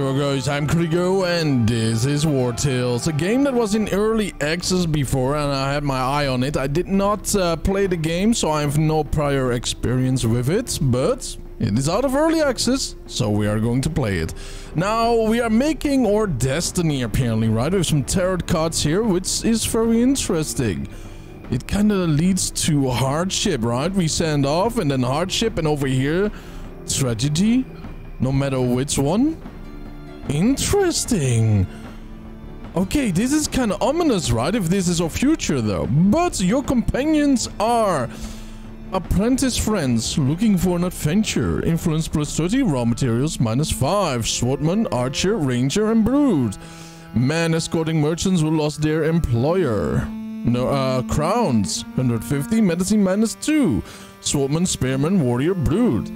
Hello guys, I'm Kurigo and this is War Tales, a game that was in early access before and I had my eye on it. I did not uh, play the game, so I have no prior experience with it, but it is out of early access, so we are going to play it. Now, we are making our destiny apparently, right? With some tarot cards here, which is very interesting. It kind of leads to hardship, right? We send off and then hardship and over here, tragedy, no matter which one. Interesting. Okay, this is kind of ominous, right? If this is our future, though. But your companions are apprentice friends looking for an adventure. Influence plus 30, raw materials minus 5. Swordman, archer, ranger, and brute. Man escorting merchants who lost their employer. No, uh, crowns, 150, medicine minus 2. Swordman, spearman, warrior, brute.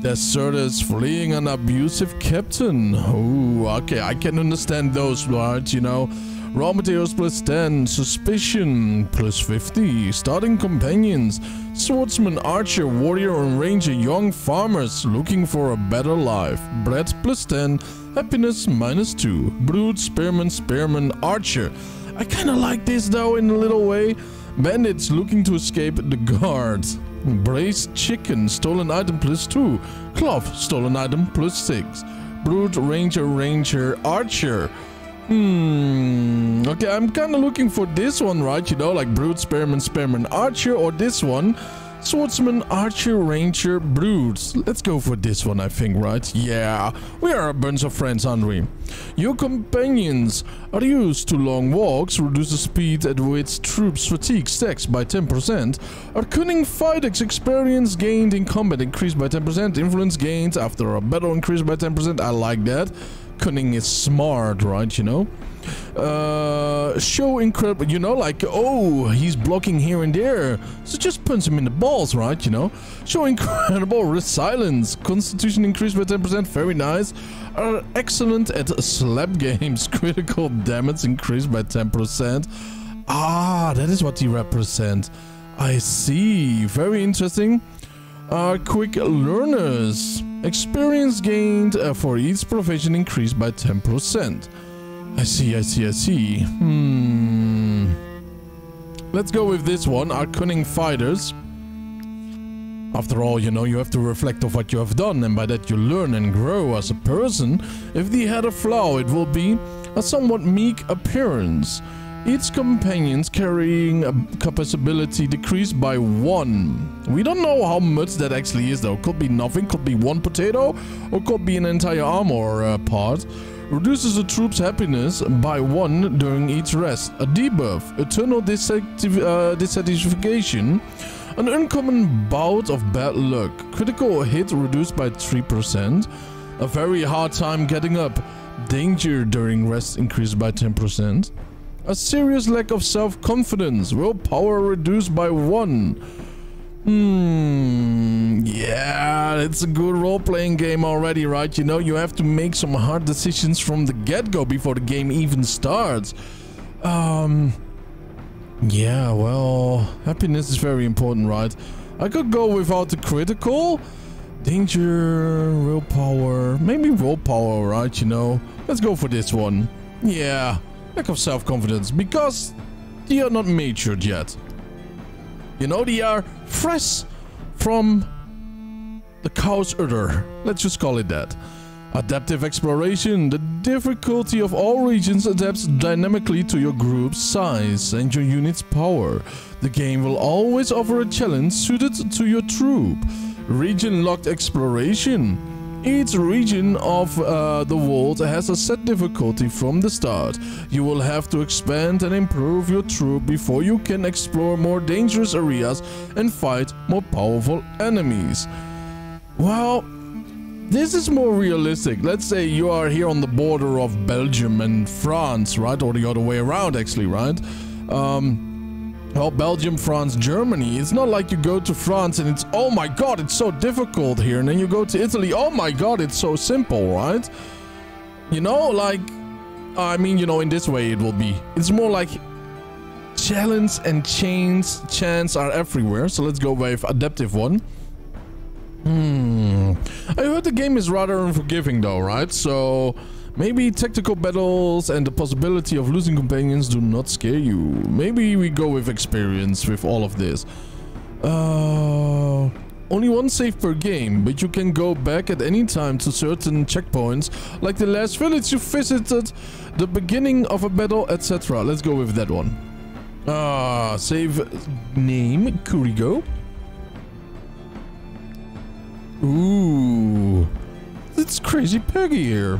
Deserters fleeing an abusive captain. Oh, okay, I can understand those, right? You know, raw materials plus 10, suspicion plus 50, starting companions, swordsman, archer, warrior, and ranger, young farmers looking for a better life. Bread plus 10, happiness minus 2, brute, spearman, spearman, archer. I kinda like this though in a little way. Bandits looking to escape the guards. Braised chicken, stolen item plus 2. Cloth, stolen item plus 6. Brute, ranger, ranger, archer. Hmm. Okay, I'm kind of looking for this one, right? You know, like brute, spearman, spearman, archer, or this one. Swordsman, Archer, Ranger, Brutes. Let's go for this one, I think, right? Yeah, we are a bunch of friends, aren't we? Your companions are used to long walks, reduce the speed at which troops fatigue stacks by 10%. Our cunning fighters experience gained in combat increased by 10%. Influence gained after a battle increased by 10%. I like that. Cunning is smart, right? You know? Uh, show incredible, you know, like, oh, he's blocking here and there. So just punch him in the balls, right, you know? Show incredible resilience. Constitution increased by 10%, very nice. Are excellent at slap games. Critical damage increased by 10%. Ah, that is what he represents. I see. Very interesting. Uh, quick learners. Experience gained uh, for each profession increased by 10%. I see, I see, I see. Hmm. Let's go with this one, our cunning fighters. After all, you know, you have to reflect of what you have done, and by that you learn and grow as a person. If they had a flaw, it will be a somewhat meek appearance. Its companion's carrying a capacity decreased by one. We don't know how much that actually is though. Could be nothing, could be one potato, or could be an entire armor uh, part. Reduces the troop's happiness by 1 during each rest. A debuff, eternal uh, dissatisfaction, an uncommon bout of bad luck. Critical hit reduced by 3%. A very hard time getting up. Danger during rest increased by 10%. A serious lack of self-confidence. Willpower reduced by 1. Hmm, yeah, it's a good role-playing game already, right? You know, you have to make some hard decisions from the get-go before the game even starts. Um, yeah, well, happiness is very important, right? I could go without the critical. Danger, willpower, maybe willpower, right? You know, let's go for this one. Yeah, lack of self-confidence, because they are not matured yet. You know, they are fresh from the cow's udder. Let's just call it that. Adaptive exploration. The difficulty of all regions adapts dynamically to your group's size and your unit's power. The game will always offer a challenge suited to your troop. Region locked exploration. Each region of uh, the world has a set difficulty from the start. You will have to expand and improve your troop before you can explore more dangerous areas and fight more powerful enemies. Well, this is more realistic. Let's say you are here on the border of Belgium and France, right? Or the other way around, actually, right? Um, well, Belgium, France, Germany. It's not like you go to France and it's, oh my god, it's so difficult here. And then you go to Italy, oh my god, it's so simple, right? You know, like, I mean, you know, in this way it will be. It's more like challenge and change, chance are everywhere. So let's go with adaptive one. Hmm. I heard the game is rather unforgiving though, right? So maybe tactical battles and the possibility of losing companions do not scare you. Maybe we go with experience with all of this. Uh, only one save per game, but you can go back at any time to certain checkpoints, like the last village you visited, the beginning of a battle, etc. Let's go with that one. Ah, save name, Kurigo. Ooh, it's Crazy Peggy here.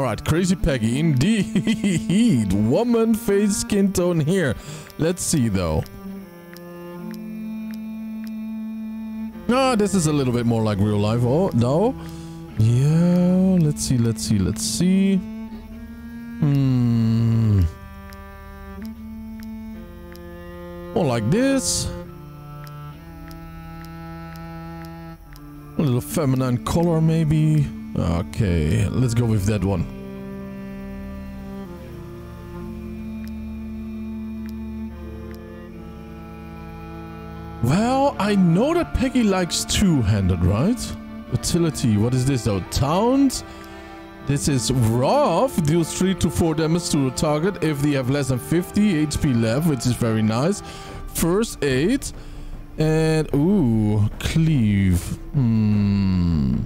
Alright, Crazy Peggy, indeed. Woman face skin tone here. Let's see though. Ah, this is a little bit more like real life. Oh, no? Yeah, let's see, let's see, let's see. Hmm. More like this. A little feminine color maybe. Okay, let's go with that one. Well, I know that Peggy likes two-handed, right? Utility, what is this though? Taunt? This is rough, deals 3 to 4 damage to the target if they have less than 50 HP left, which is very nice. First aid. And, ooh, cleave. Hmm.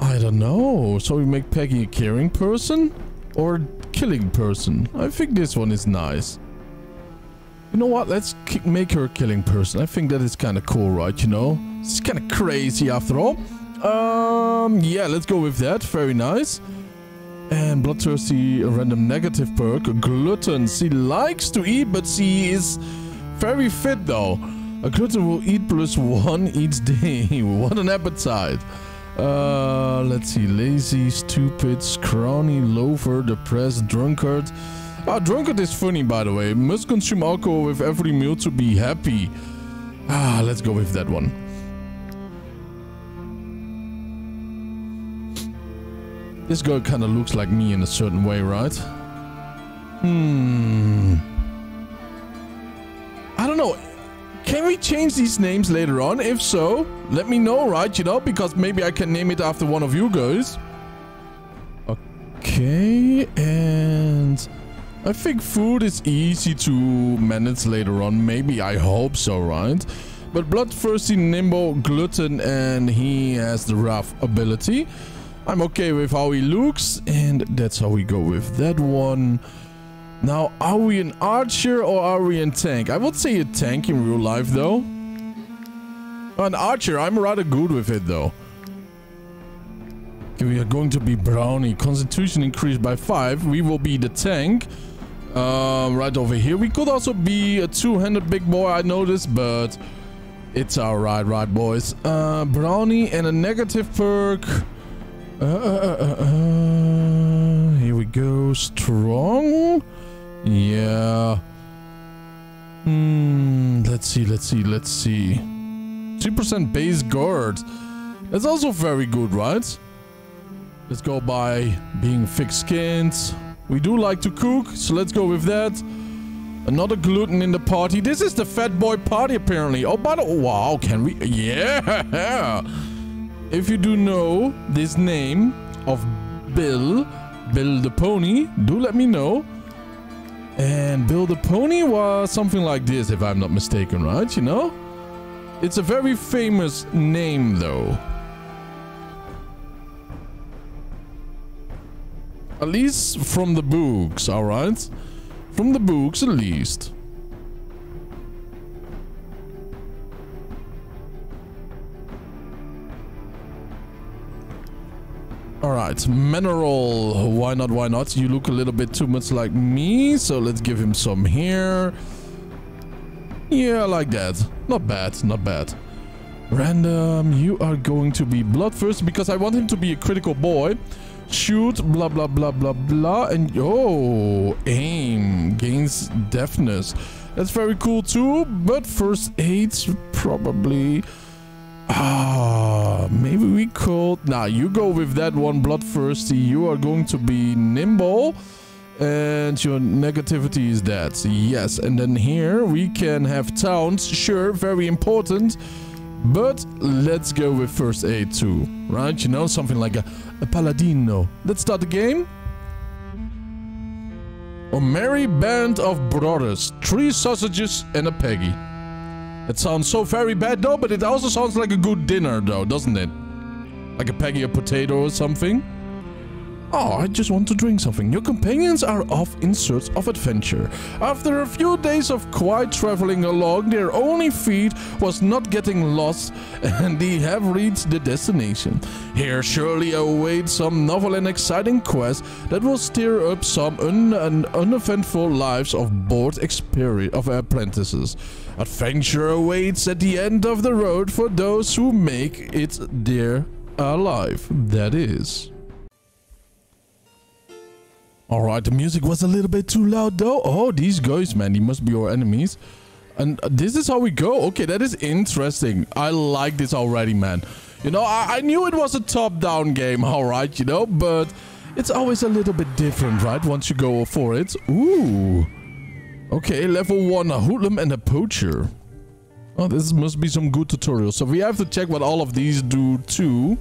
I don't know. So we make Peggy a caring person? Or a killing person? I think this one is nice. You know what? Let's make her a killing person. I think that is kind of cool, right? You know? It's kind of crazy after all. Um, yeah, let's go with that. Very nice. And Bloodthirsty, a random negative perk. A Glutton. She likes to eat, but she is very fit though. A glutton will eat plus one each day. what an appetite. Uh, let's see. Lazy, stupid, scrawny, loafer, depressed, drunkard. Ah, drunkard is funny, by the way. Must consume alcohol with every meal to be happy. Ah, let's go with that one. This girl kind of looks like me in a certain way, right? Hmm. Change these names later on? If so, let me know, right? You know, because maybe I can name it after one of you guys. Okay, and I think food is easy to manage later on. Maybe, I hope so, right? But Bloodthirsty, Nimble, Glutton, and he has the Rough ability. I'm okay with how he looks, and that's how we go with that one. Now, are we an archer or are we a tank? I would say a tank in real life, though. An archer, I'm rather good with it, though. Okay, we are going to be Brownie. Constitution increased by 5. We will be the tank. Um, right over here. We could also be a two-handed big boy, I noticed, but it's alright, right, boys. Uh, Brownie and a negative perk. Uh, uh, uh, uh, here we go. Strong. Yeah. Hmm. Let's see. Let's see. Let's see. 3% base guard. That's also very good, right? Let's go by being thick-skinned. We do like to cook, so let's go with that. Another glutton in the party. This is the fat boy party, apparently. Oh, but wow, can we? Yeah. If you do know this name of Bill, Bill the Pony, do let me know. And Bill the Pony was something like this, if I'm not mistaken, right? You know? It's a very famous name, though. At least from the books, alright? From the books, at least. Alright, mineral. Why not, why not? You look a little bit too much like me, so let's give him some here. Yeah, like that. Not bad, not bad. Random, you are going to be bloodthirsty because I want him to be a critical boy. Shoot, blah, blah, blah, blah, blah. And, oh, aim gains deafness. That's very cool too, but first aids probably... Ah, Uh, maybe we could... Nah, you go with that one, Bloodthirsty. You are going to be nimble. And your negativity is that. Yes. And then here we can have towns. Sure, very important. But let's go with first aid too. Right? You know, something like a, a paladino. Let's start the game. A merry band of brothers. Three sausages and a Peggy. It sounds so very bad though, but it also sounds like a good dinner though, doesn't it? Like a Peggy of potato or something. Oh, I just want to drink something. Your companions are off in search of adventure. After a few days of quiet traveling along, their only feed was not getting lost and they have reached the destination. Here surely awaits some novel and exciting quest that will stir up some un uneventful lives of bored of apprentices. Adventure awaits at the end of the road for those who make it there alive. That is. Alright, the music was a little bit too loud though. Oh, these guys, man, they must be our enemies. And this is how we go. Okay, that is interesting. I like this already, man. You know, I, I knew it was a top-down game, alright, you know, but it's always a little bit different, right? Once you go for it. Ooh. Okay, level 1, a hoodlum and a poacher. Oh, this must be some good tutorial. So we have to check what all of these do too.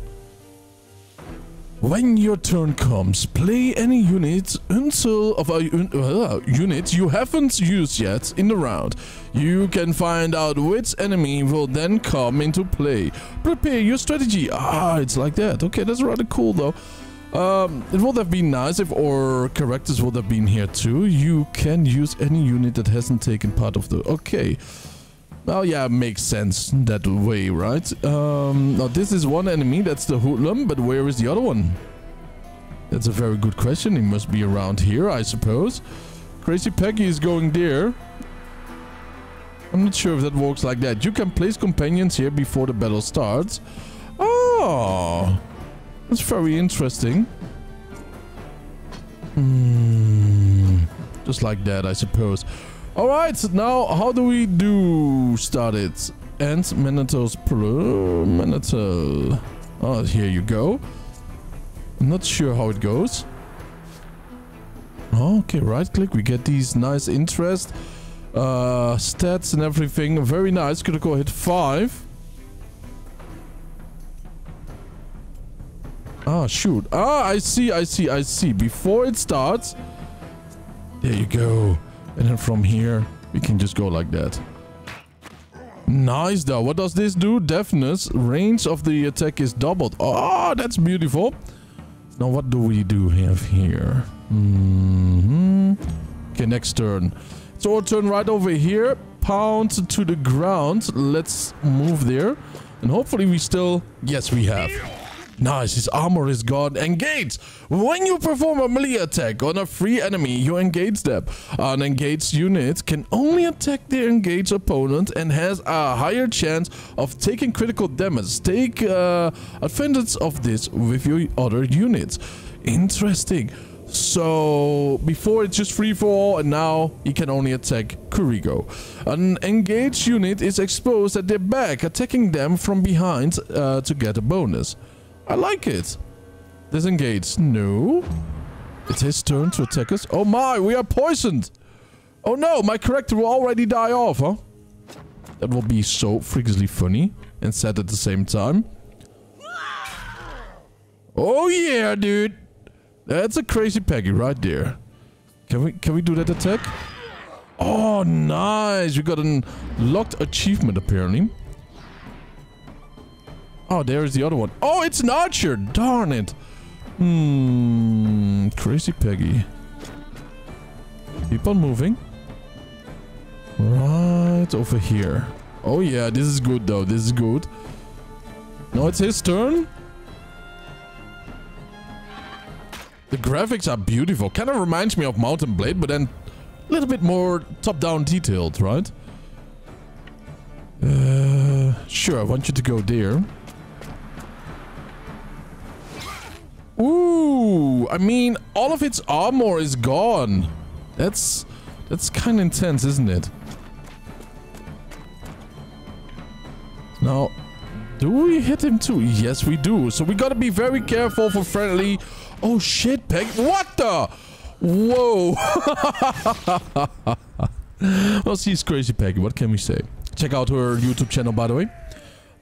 When your turn comes, play any units until of a uh, unit you haven't used yet in the round. You can find out which enemy will then come into play. Prepare your strategy. Ah, it's like that. Okay, that's rather cool though. Um, it would have been nice if our characters would have been here too. You can use any unit that hasn't taken part of the... Okay. Well, yeah, makes sense that way, right? Um, now, this is one enemy, that's the hoodlum, but where is the other one? That's a very good question. He must be around here, I suppose. Crazy Peggy is going there. I'm not sure if that works like that. You can place companions here before the battle starts. Oh, that's very interesting. Hmm, just like that, I suppose. Alright, now how do we do start it? And Manitos Manital. Oh, here you go. I'm not sure how it goes. Okay, right click. We get these nice interest uh, stats and everything. Very nice. Go hit 5. Ah, shoot. Ah, I see, I see, I see. Before it starts. There you go. And then from here, we can just go like that. Nice though. What does this do? Deafness. Range of the attack is doubled. Oh, that's beautiful. Now what do we do have here? Mm -hmm. Okay, next turn. So our turn right over here. Pound to the ground. Let's move there. And hopefully we still... Yes, we have. Nice, his armor is gone. Engage! When you perform a melee attack on a free enemy, you engage them. An engaged unit can only attack the engaged opponent and has a higher chance of taking critical damage. Take uh, advantage of this with your other units. Interesting. So before it's just free for all and now he can only attack Kurigo. An engaged unit is exposed at their back, attacking them from behind uh, to get a bonus. I like it. Disengage. No. It's his turn to attack us. Oh my, we are poisoned. Oh no, my character will already die off, huh? That will be so freakishly funny and sad at the same time. Oh yeah, dude. That's a crazy Peggy right there. Can we can we do that attack? Oh, nice. We got a locked achievement apparently. Oh, there's the other one. Oh, it's an archer. Darn it. Hmm. Crazy Peggy. Keep on moving. Right over here. Oh yeah, this is good though. This is good. Now it's his turn. The graphics are beautiful. Kind of reminds me of Mount & Blade, but then a little bit more top-down detailed, right? Uh, sure, I want you to go there. I mean, all of its armor is gone. That's that's kind of intense, isn't it? Now, do we hit him too? Yes, we do. So we gotta be very careful for friendly. Oh shit, Peg. What the? Whoa. well, she's crazy Peggy. What can we say? Check out her YouTube channel, by the way.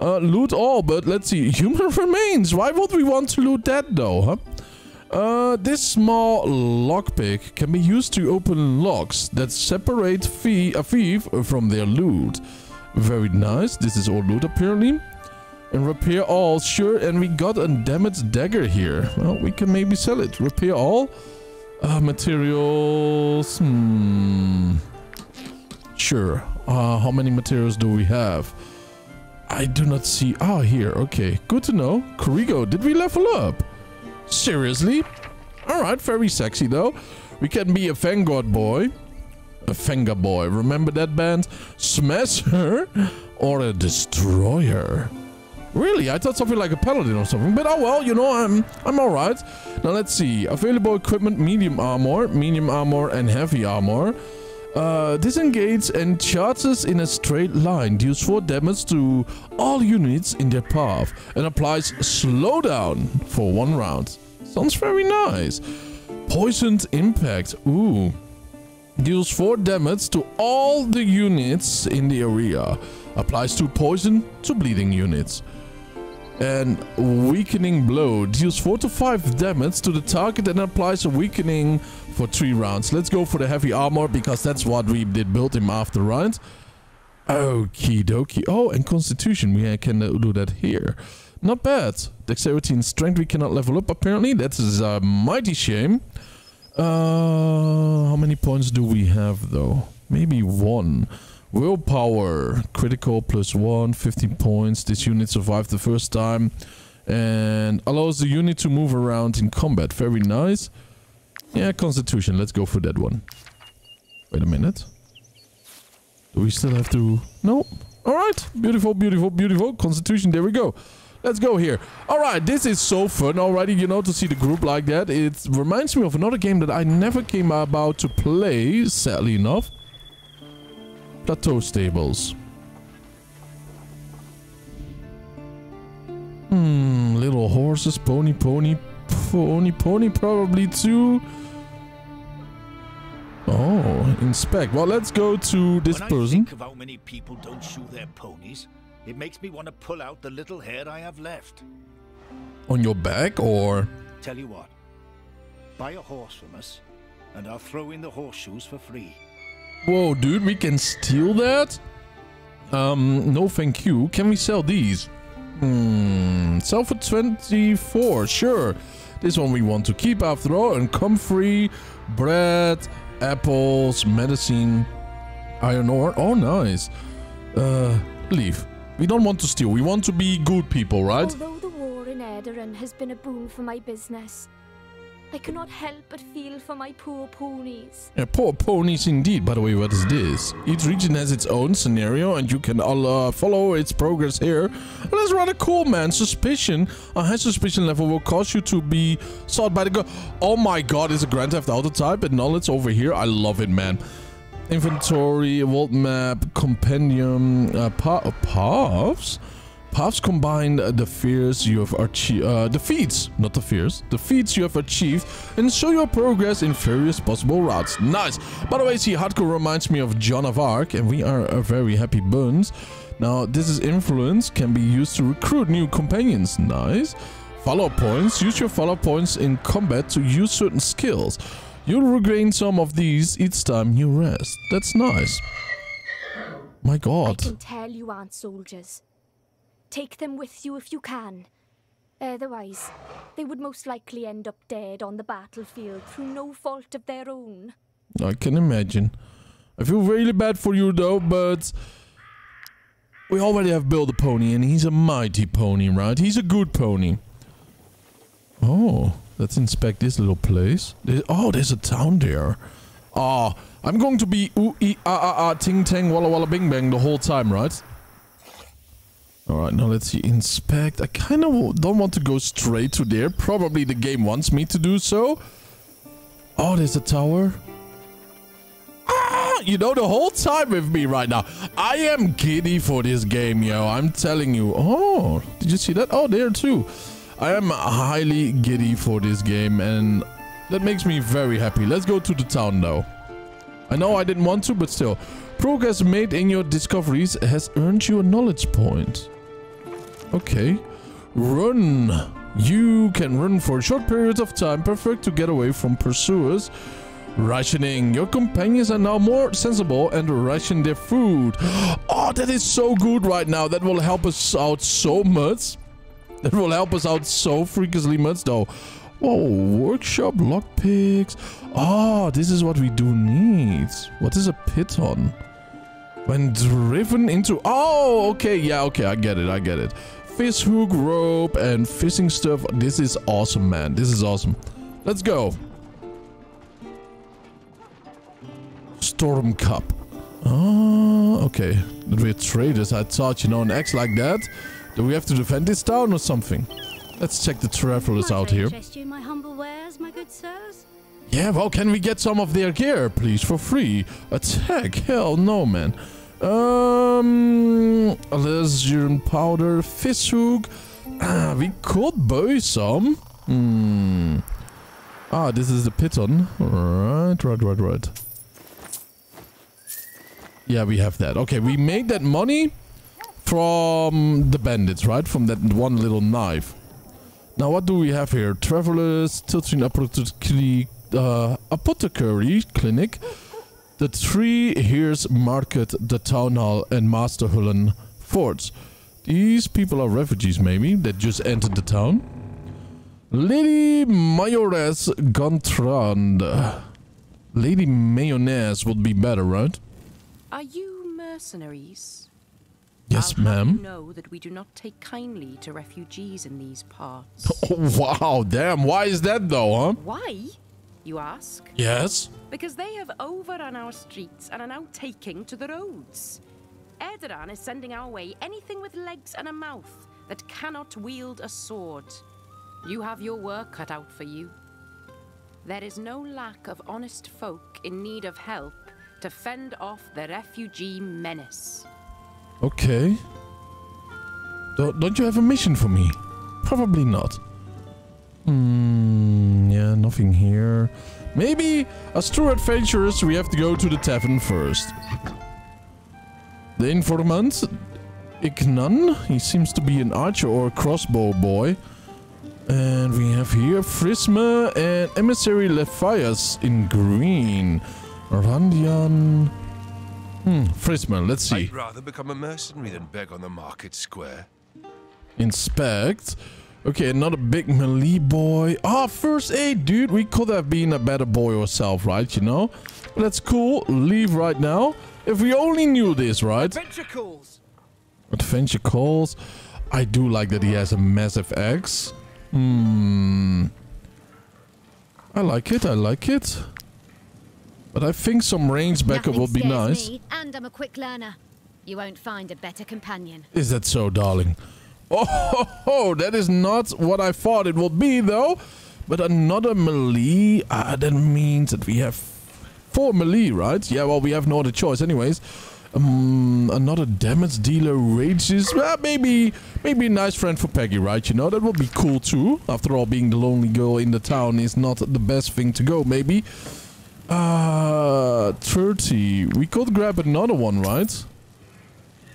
Uh, loot all, but let's see. Human remains. Why would we want to loot that, though, huh? Uh, this small lockpick can be used to open locks that separate a thief from their loot. Very nice. This is all loot, apparently. And repair all. Sure, and we got a damaged dagger here. Well, we can maybe sell it. Repair all. Uh, materials. Hmm. Sure. Uh, how many materials do we have? I do not see... Ah, here. Okay. Good to know. Kurigo, did we level up? Seriously? Alright, very sexy though. We can be a Vanguard boy. A Fanga boy. Remember that band? Smasher? Or a Destroyer? Really? I thought something like a Paladin or something. But oh well, you know, I'm I'm alright. Now let's see. Available equipment, medium armor, medium armor and heavy armor. Uh, disengage and charges in a straight line. Deals 4 damage to all units in their path. And applies slowdown for one round. Sounds very nice. Poisoned impact. Ooh. Deals 4 damage to all the units in the area. Applies to poison to bleeding units. And weakening blow deals 4 to 5 damage to the target and applies a weakening for 3 rounds. Let's go for the heavy armor because that's what we did build him after, right? Okie dokie. Oh, and constitution. We can do that here. Not bad. Dexterity and strength we cannot level up apparently. That is a mighty shame. Uh, how many points do we have though? Maybe one. Willpower, critical plus one, 15 points. This unit survived the first time and allows the unit to move around in combat. Very nice. Yeah, constitution. Let's go for that one. Wait a minute. Do we still have to... No. Alright. Beautiful, beautiful, beautiful. Constitution. There we go. Let's go here. Alright, this is so fun already, you know, to see the group like that. It reminds me of another game that I never came about to play, sadly enough. Plateau Stables. Hmm, little horses, pony, pony, pony, pony probably too. Oh, inspect. Well, let's go to this when person. I think of how many people don't shoe their ponies, it makes me want to pull out the little hair I have left. On your back or... Tell you what, buy a horse from us, and I'll throw in the horseshoes for free. Whoa, dude, we can steal that? Um, no thank you. Can we sell these? Hmm, sell for 24, sure. This one we want to keep after all. And comfrey, bread, apples, medicine, iron ore. Oh, nice. Uh, leave. We don't want to steal. We want to be good people, right? Although the war in has been a boon for my business, I cannot help but feel for my poor ponies. Yeah, poor ponies indeed. By the way, what is this? Each region has its own scenario and you can uh, follow its progress here. Well, that's rather cool, man. Suspicion. A high suspicion level will cause you to be sought by the go- Oh my god, it's a Grand Theft Auto type, but knowledge over here. I love it, man. Inventory, world map, compendium, uh, pa paths? Paths combine the fears you have achieved, uh, the feats, not the fears, the feats you have achieved and show your progress in various possible routes. Nice. By the way, see, Hardcore reminds me of John of Arc and we are a very happy bunch. Now, this is influence, can be used to recruit new companions. Nice. Follow points. Use your follow points in combat to use certain skills. You'll regain some of these each time you rest. That's nice. My god. I can tell you aren't soldiers. Take them with you if you can. Otherwise, they would most likely end up dead on the battlefield through no fault of their own. I can imagine. I feel really bad for you though, but we already have built a pony and he's a mighty pony, right? He's a good pony. Oh, let's inspect this little place. There- oh, there's a town there. Ah, I'm going to be ooh ee ah ah ah ting tang walla walla bing bang the whole time, right? Alright, now let's see. Inspect. I kind of don't want to go straight to there. Probably the game wants me to do so. Oh, there's a tower. Ah, you know, the whole time with me right now. I am giddy for this game, yo. I'm telling you. Oh, did you see that? Oh, there too. I am highly giddy for this game and That makes me very happy. Let's go to the town now. I know I didn't want to, but still. Progress made in your discoveries has earned you a knowledge point. Okay. Run. You can run for short periods of time, perfect to get away from pursuers. Rationing. Your companions are now more sensible and ration their food. Oh, that is so good right now. That will help us out so much. That will help us out so freakishly much though. Whoa, workshop, lockpicks. Oh, this is what we do need. What is a piton? When driven into... Oh, okay, yeah, okay, I get it, I get it. Fish hook, rope, and fishing stuff. This is awesome, man. This is awesome. Let's go. Storm Cup. Oh, okay. That we're traders. I thought, you know, an axe like that. Do we have to defend this town or something? Let's check the travelers Might out here. you my humble wares, my good sirs? Yeah, well, can we get some of their gear, please, for free? Attack? Hell no, man. Um, Elysian powder, fish hook. Ah, we could buy some. Hmm. Ah, this is the piton. Right, right, right, right. Yeah, we have that. Okay, we made that money from the bandits, right? From that one little knife. Now, what do we have here? Travelers, tilting apothecary, uh, apothecary clinic. The three here's market, the town hall, and Masterhullen forts. These people are refugees, maybe, that just entered the town. Lady Mayoress Gontrand. Lady Mayonnaise would be better, right? Are you mercenaries? Yes, ma'am. know that we do not take kindly to refugees in these parts. Oh, wow, damn. Why is that though, huh? Why? You ask? Yes. Because they have overrun our streets and are now taking to the roads. Edoran is sending our way anything with legs and a mouth that cannot wield a sword. You have your work cut out for you. There is no lack of honest folk in need of help to fend off the refugee menace. Okay. Don't, don't you have a mission for me? Probably not. Hmm, yeah, nothing here. Maybe, as true adventurers, we have to go to the tavern first. The informant, Ignan, he seems to be an archer or a crossbow boy. And we have here Frisma and Emissary Lephias in green. Randian... Hmm, Frisma, let's see. I'd rather become a mercenary than beg on the market square. Inspect. Okay, another big melee boy. Ah, first aid, dude. We could have been a better boy ourselves, right? You know? But that's cool. Leave right now. If we only knew this, right? Adventure calls. Adventure calls. I do like that he has a massive axe. Hmm. I like it. I like it. But I think some range backup Nothing would be scares nice. me, and I'm a quick learner. You won't find a better companion. Is that so, darling? Oh, that is not what I thought it would be, though. But another melee. Ah, that means that we have four melee, right? Yeah, well, we have no other choice, anyways. Um, another damage dealer rages. Well, maybe, maybe a nice friend for Peggy, right? You know, that would be cool too. After all, being the lonely girl in the town is not the best thing to go, maybe. Uh, 30. We could grab another one, right?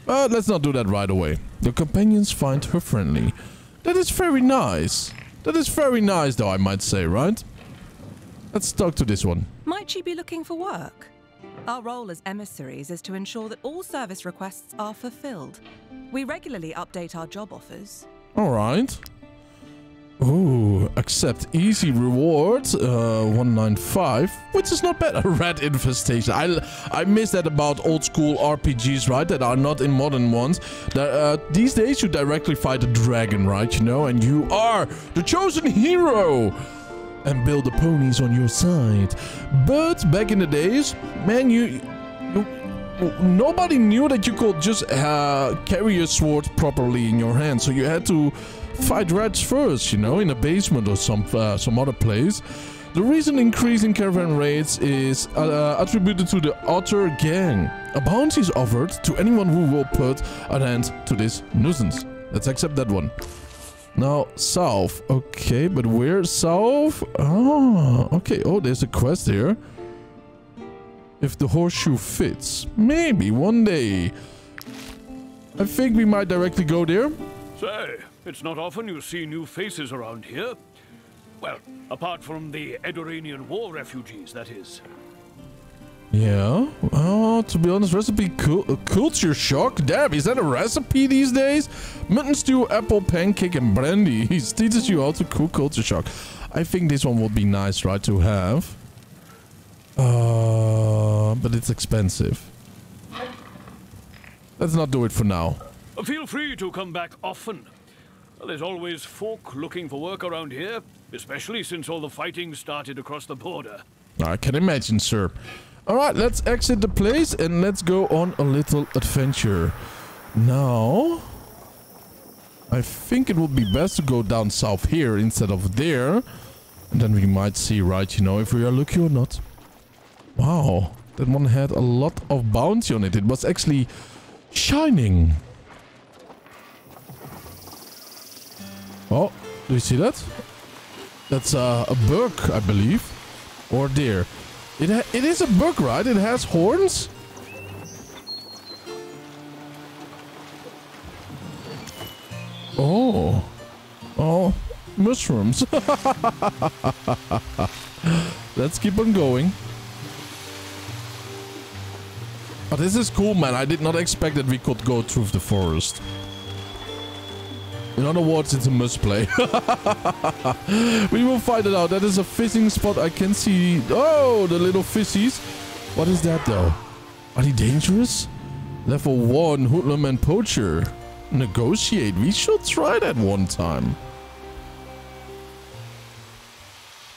But let's not do that right away. The companions find her friendly. That is very nice. That is very nice, though, I might say, right? Let's talk to this one. Might she be looking for work? Our role as emissaries is to ensure that all service requests are fulfilled. We regularly update our job offers. All right. Ooh, accept easy reward, uh, 195, which is not bad. A rat infestation. I, I miss that about old school RPGs, right? That are not in modern ones. That, uh, these days you directly fight a dragon, right? You know, and you are the chosen hero. And build the ponies on your side. But back in the days, man, you, you nobody knew that you could just uh, carry a sword properly in your hand. So you had to fight rats first, you know, in a basement or some uh, some other place. The recent increase in caravan raids is uh, attributed to the Otter Gang. A bounty is offered to anyone who will put an end to this nuisance. Let's accept that one. Now, south. Okay, but where south? Oh, okay. Oh, there's a quest here. If the horseshoe fits. Maybe one day. I think we might directly go there. Say, it's not often you see new faces around here. Well, apart from the Edoranian war refugees, that is. Yeah. Oh, to be honest, recipe cu culture shock. Damn, is that a recipe these days? Mutton stew, apple pancake, and brandy. He teaches you how to cook culture shock. I think this one would be nice, right, to have. Uh, but it's expensive. Let's not do it for now. Feel free to come back often. There's always folk looking for work around here, especially since all the fighting started across the border. I can imagine, sir. Alright, let's exit the place and let's go on a little adventure. Now... I think it would be best to go down south here instead of there. And then we might see, right, you know, if we are lucky or not. Wow, that one had a lot of bounty on it. It was actually shining. Do you see that? That's uh, a buck, I believe. Or deer. It, it is a buck, right? It has horns? Oh. Oh, mushrooms. Let's keep on going. Oh, this is cool, man. I did not expect that we could go through the forest. In other words, it's a must play. we will find it out. That is a fishing spot. I can see... Oh, the little fishies. What is that, though? Are they dangerous? Level 1, hoodlum and poacher. Negotiate. We should try that one time.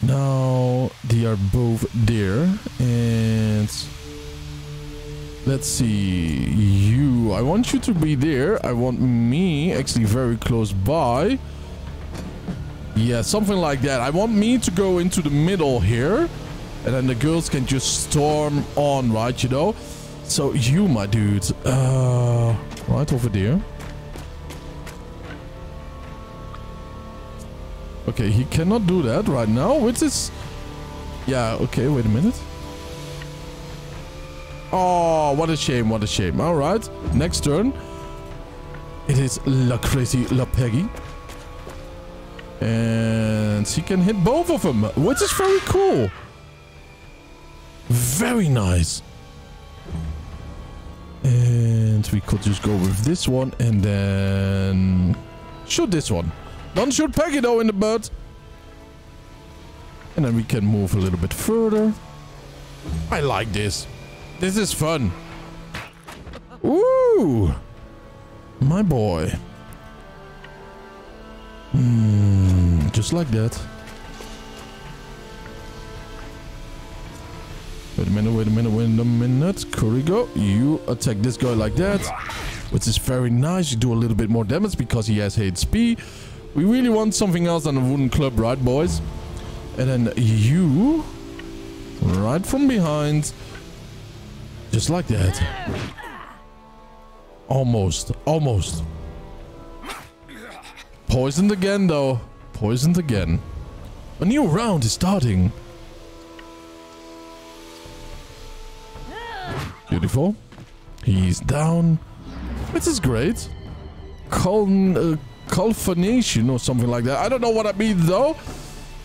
Now, they are both there. And... Let's see. You. I want you to be there. I want me actually very close by. Yeah, something like that. I want me to go into the middle here. And then the girls can just storm on, right? You know? So you, my dude. Uh, right over there. Okay, he cannot do that right now, which is... Yeah, okay, wait a minute. Oh, what a shame, what a shame. All right, next turn. It is La Crazy La Peggy. And she can hit both of them, which is very cool. Very nice. And we could just go with this one and then shoot this one. Don't shoot Peggy though in the butt. And then we can move a little bit further. I like this. This is fun. Ooh. My boy. Hmm, just like that. Wait a minute, wait a minute, wait a minute. Kurigo, you attack this guy like that. Which is very nice. You do a little bit more damage because he has HP. We really want something else than a wooden club, right, boys? And then you, right from behind, just like that. Almost. Almost. Poisoned again, though. Poisoned again. A new round is starting. Beautiful. He's down. This is great. Cul uh, or something like that. I don't know what I mean, though.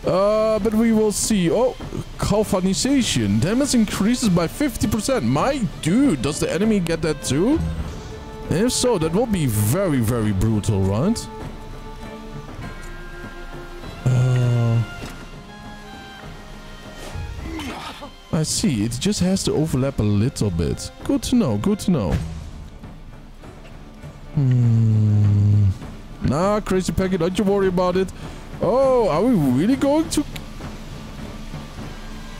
Uh, but we will see. Oh, Calvanization. Damage increases by 50%. My dude, does the enemy get that too? If so, that will be very, very brutal, right? Uh, I see. It just has to overlap a little bit. Good to know. Good to know. Hmm. Nah, Crazy Peggy, don't you worry about it. Oh, are we really going to...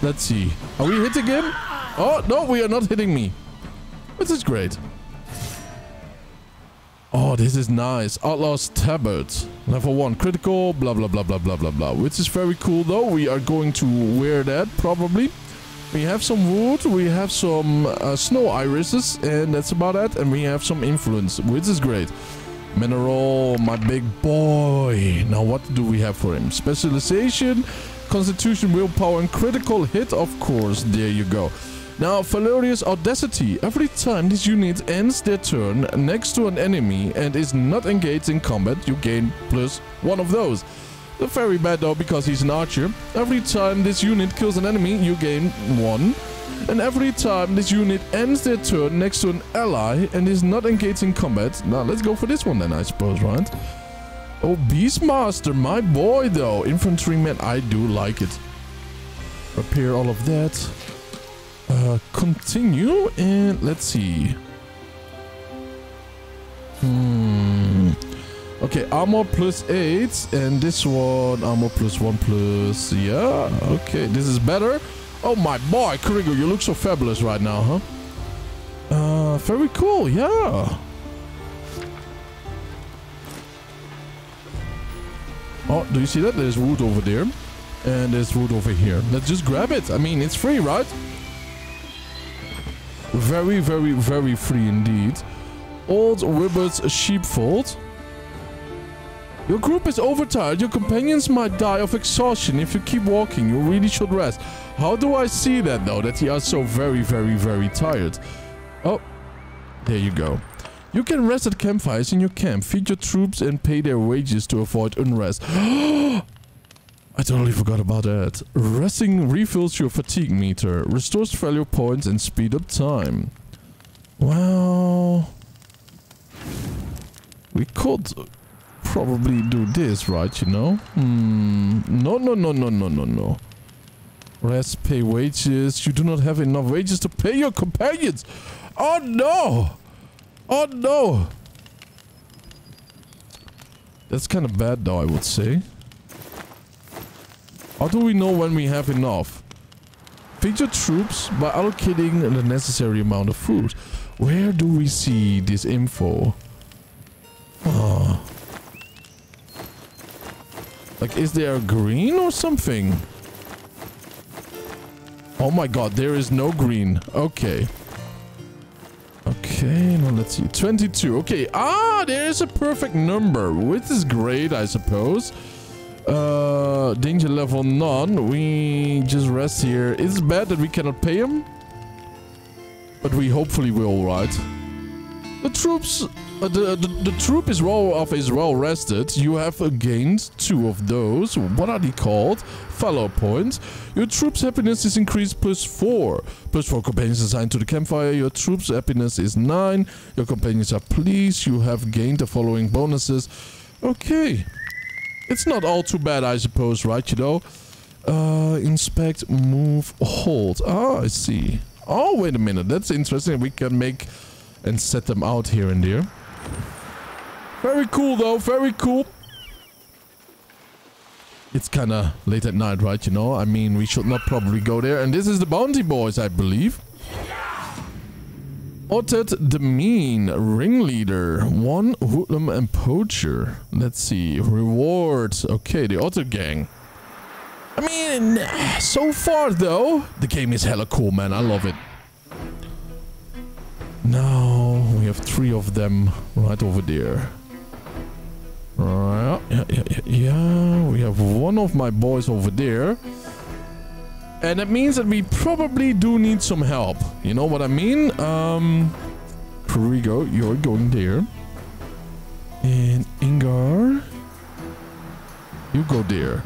Let's see. Are we hitting him? Oh, no, we are not hitting me. This is great. Oh, this is nice. Outlaw's Tabard. Level 1 critical, blah, blah, blah, blah, blah, blah, blah. Which is very cool, though. We are going to wear that, probably. We have some wood, we have some uh, snow irises, and that's about it. And we have some influence, which is great. Mineral, my big boy. Now, what do we have for him? Specialization, Constitution, Willpower, and Critical Hit, of course. There you go. Now, Valerius Audacity. Every time this unit ends their turn next to an enemy and is not engaged in combat, you gain plus one of those. Not very bad though, because he's an archer. Every time this unit kills an enemy, you gain one. And every time this unit ends their turn next to an ally and is not engaged in combat. Now, let's go for this one then, I suppose, right? Oh, Beastmaster, my boy though. Infantryman, I do like it. Repair all of that. Uh, continue and let's see. Hmm. Okay, armor plus 8 and this one armor plus 1 plus... Yeah, okay, this is better. Oh my boy, Kurigo, you look so fabulous right now, huh? Uh, very cool, yeah. Oh, do you see that? There's wood over there. And there's wood over here. Let's just grab it. I mean, it's free, right? Very, very, very free indeed. Old Wibbert's Sheepfold. Your group is overtired. Your companions might die of exhaustion if you keep walking. You really should rest. How do I see that though? That you are so very, very, very tired. Oh, there you go. You can rest at campfires in your camp, feed your troops and pay their wages to avoid unrest. I totally forgot about that. Resting refills your fatigue meter, restores valor points and speed up time. Well... We could probably do this, right, you know? Hmm... No, no, no, no, no, no, no. Rest, pay wages. You do not have enough wages to pay your companions. Oh no! Oh no! That's kind of bad though, I would say. How do we know when we have enough? Feed your troops by allocating the necessary amount of food. Where do we see this info? Like, is there green or something? Oh my god, there is no green. Okay. Okay, now let's see. 22. Okay. Ah, there is a perfect number, which is great, I suppose. Uh, danger level none. We just rest here. It's bad that we cannot pay him. But we hopefully will, right? The troops... Uh, the, the, the troop is well off is well rested. You have uh, gained two of those. What are they called? Follow points. Your troops' happiness is increased plus four. Plus four companions assigned to the campfire. Your troops' happiness is nine. Your companions are pleased. You have gained the following bonuses. Okay. It's not all too bad, I suppose, right? You know? Uh, inspect, move, hold. Ah, I see. Oh, wait a minute. That's interesting. We can make and set them out here and there. Very cool though, very cool. It's kind of late at night, right? You know, I mean, we should not probably go there. And this is the Bounty Boys, I believe. Otet the Mean, Ringleader, One Hoodlum and Poacher. Let's see, rewards. Okay, the Otter Gang. I mean, so far though, the game is hella cool, man. I love it. Now we have three of them right over there. Yeah, yeah, yeah, yeah. We have one of my boys over there. And that means that we probably do need some help. You know what I mean? Um, go. you're going there. And Ingar, you go there.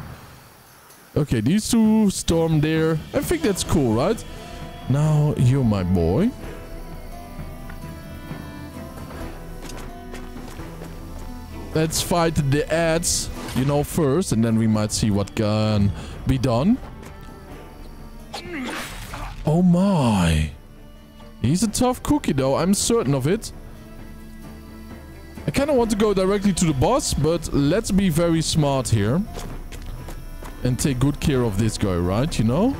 Okay, these two storm there. I think that's cool, right? Now you're my boy. Let's fight the ads, you know, first, and then we might see what can be done. Oh my. He's a tough cookie though, I'm certain of it. I kind of want to go directly to the boss, but let's be very smart here. And take good care of this guy, right? You know?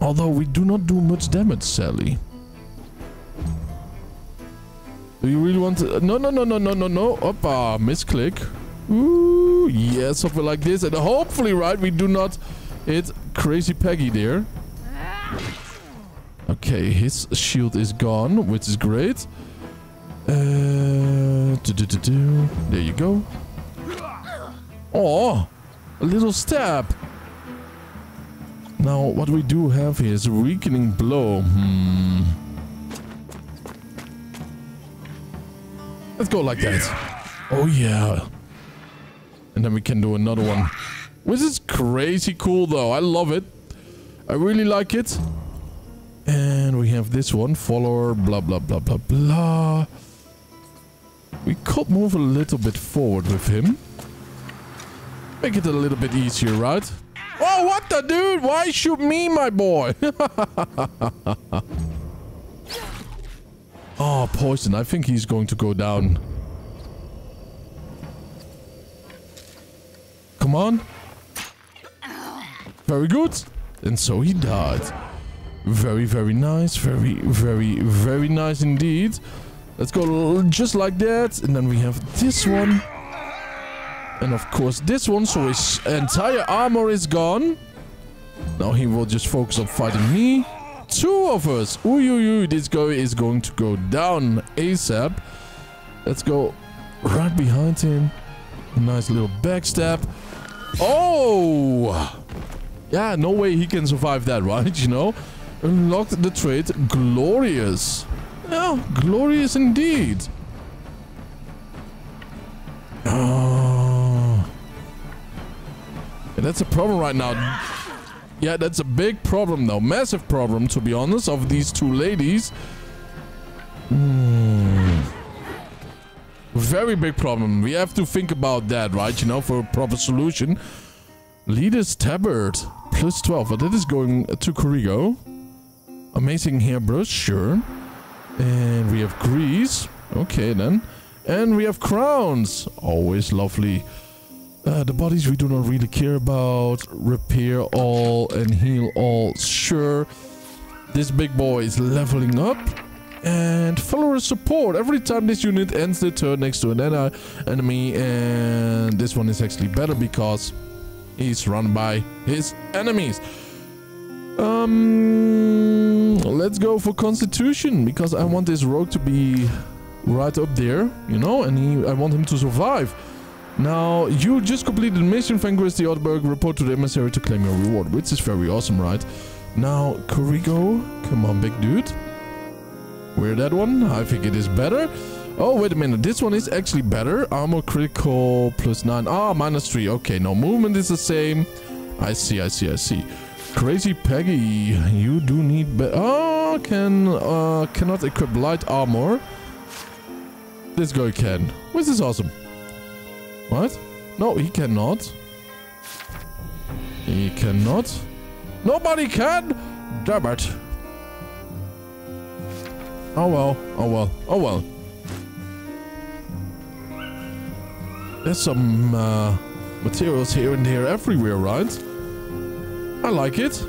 Although we do not do much damage, Sally. Do you really want to? No, no, no, no, no, no, no. Oppa, misclick. Ooh, yeah, something like this. And hopefully, right, we do not hit Crazy Peggy there. Okay, his shield is gone, which is great. Uh. There you go. Oh, a little stab. Now, what we do have here is a weakening blow. Hmm. Let's go like that. Oh, yeah. And then we can do another one. This is crazy cool, though. I love it. I really like it. And we have this one. Follower, blah, blah, blah, blah, blah. We could move a little bit forward with him. Make it a little bit easier, right? Oh, what the dude? Why shoot me, my boy? oh, poison. I think he's going to go down. Come on. Very good. And so he died. Very, very nice. Very, very, very nice indeed. Let's go just like that. And then we have this one. And of course this one. So his entire armor is gone. Now he will just focus on fighting me. Two of us. Ooh, ooh, ooh. This guy is going to go down ASAP. Let's go right behind him. Nice little backstab. Oh! Yeah, no way he can survive that, right? You know? Unlocked the trait Glorious. Yeah, glorious indeed. Oh. Yeah, that's a problem right now. Yeah, that's a big problem though. Massive problem, to be honest, of these two ladies. Hmm. Very big problem. We have to think about that, right? You know, for a proper solution. Leader's Tabard. Plus 12. But that is going to Kurigo. Amazing hairbrush, sure. And we have grease. Okay, then. And we have crowns. Always lovely. Uh, the bodies we do not really care about. Repair all and heal all. Sure. This big boy is leveling up. And follower support. Every time this unit ends the turn next to an enemy. And this one is actually better because he's run by his enemies. Um, let's go for Constitution because I want this rogue to be right up there, you know, and he, I want him to survive. Now, you just completed the mission. Chris the Oddberg. Report to the emissary to claim your reward, which is very awesome, right? Now, Kurigo, come on, big dude. Where that one? I think it is better. Oh, wait a minute. This one is actually better. Armor critical plus 9. Ah, minus 3. Okay, no movement is the same. I see, I see, I see. Crazy Peggy, you do need be- Oh, can, uh, cannot equip light armor. This guy can. This is awesome. What? No, he cannot. He cannot. Nobody can? Damn it. Oh well, oh well, oh well. There's some uh, materials here and there everywhere, right? I like it.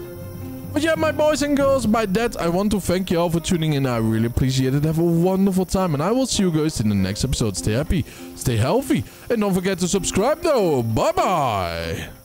But yeah, my boys and girls, by that, I want to thank you all for tuning in. I really appreciate it. Have a wonderful time. And I will see you guys in the next episode. Stay happy, stay healthy. And don't forget to subscribe, though. Bye-bye.